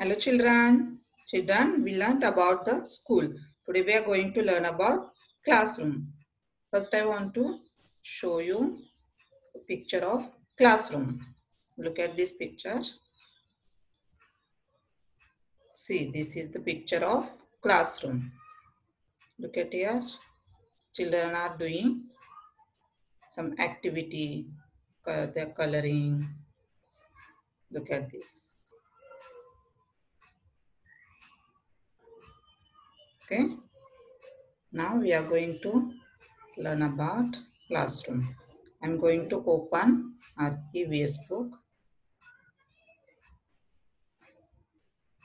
Hello children. Children, we learned about the school. Today we are going to learn about classroom. First I want to show you a picture of classroom. Look at this picture. See, this is the picture of classroom. Look at here. Children are doing some activity. They're coloring. Look at this. Okay now we are going to learn about classroom. I'm going to open our evs book.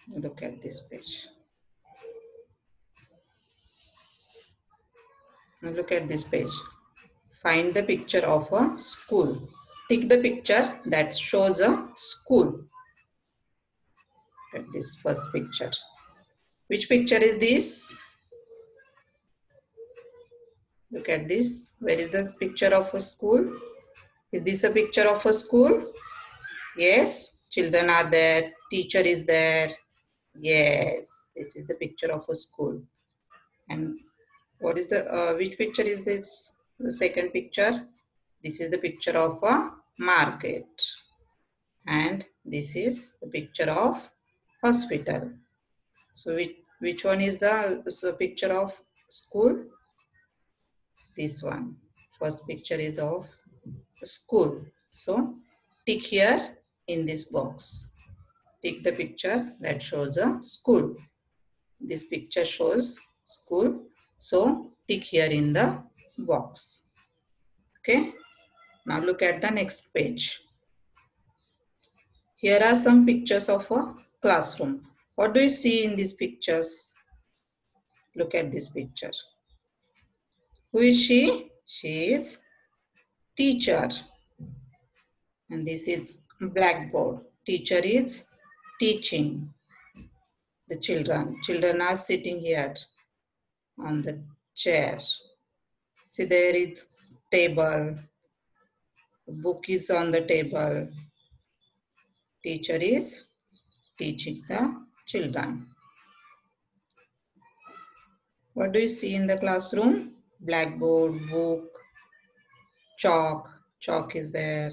Look at this page. Look at this page. Find the picture of a school. Take the picture that shows a school. At this first picture which picture is this? Look at this. Where is the picture of a school? Is this a picture of a school? Yes. Children are there. Teacher is there. Yes. This is the picture of a school. And what is the, uh, which picture is this? The second picture. This is the picture of a market. And this is the picture of hospital. So which, which one is the so picture of school? This one. First picture is of school. So tick here in this box. Tick the picture that shows a school. This picture shows school. So tick here in the box. Okay. Now look at the next page. Here are some pictures of a classroom. What do you see in these pictures? Look at this picture. Who is she? She is teacher. And this is blackboard. Teacher is teaching the children. Children are sitting here on the chair. See there is table. Book is on the table. Teacher is teaching the children. What do you see in the classroom? Blackboard, book, chalk. Chalk is there.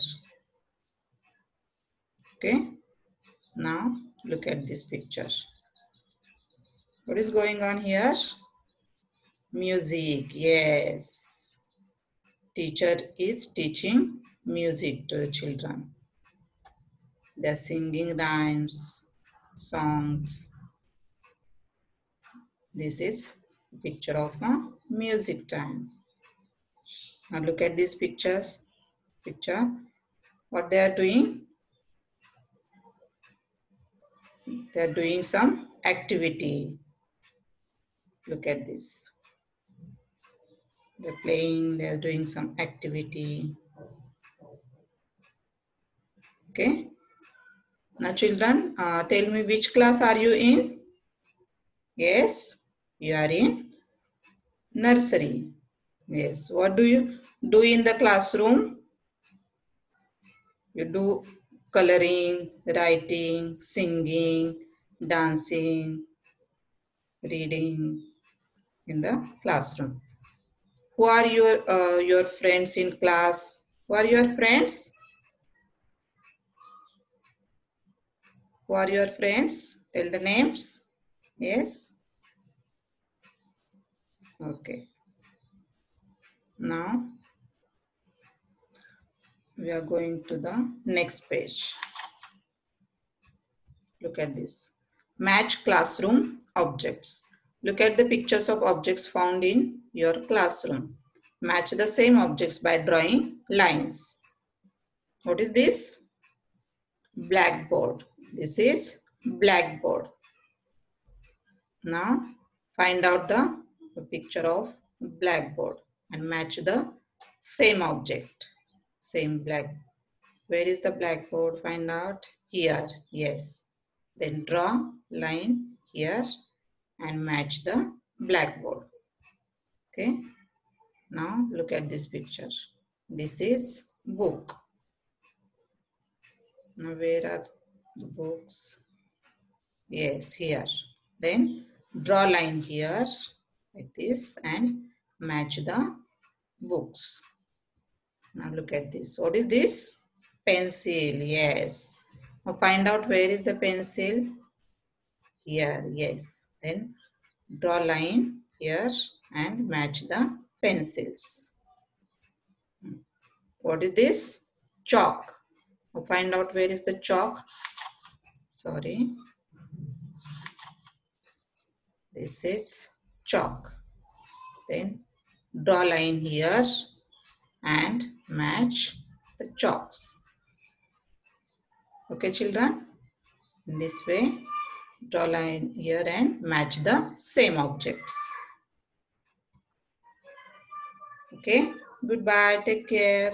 Okay. Now look at this picture. What is going on here? Music. Yes. Teacher is teaching music to the children. They're singing rhymes songs. This is picture of a music time. Now look at these pictures. Picture. What they are doing? They are doing some activity. Look at this. They're playing, they're doing some activity. Okay. Now children, uh, tell me which class are you in? Yes, you are in nursery. Yes, what do you do in the classroom? You do coloring, writing, singing, dancing, reading in the classroom. Who are your, uh, your friends in class? Who are your friends? Who are your friends? Tell the names. Yes. Okay. Now we are going to the next page. Look at this. Match classroom objects. Look at the pictures of objects found in your classroom. Match the same objects by drawing lines. What is this? Blackboard. This is blackboard. Now find out the, picture of blackboard and match the same object. Same black. Where is the blackboard? Find out here. Yes. Then draw line here and match the blackboard. Okay. Now look at this picture. This is book. Now where are books Yes, here. Then draw line here like this and match the books. Now look at this. What is this? Pencil. Yes. Now find out where is the pencil. Here. Yes. Then draw line here and match the pencils. What is this? Chalk. Now find out where is the chalk. Sorry. This is chalk. Then draw line here and match the chalks. Okay children? In this way, draw line here and match the same objects. Okay? Goodbye. Take care.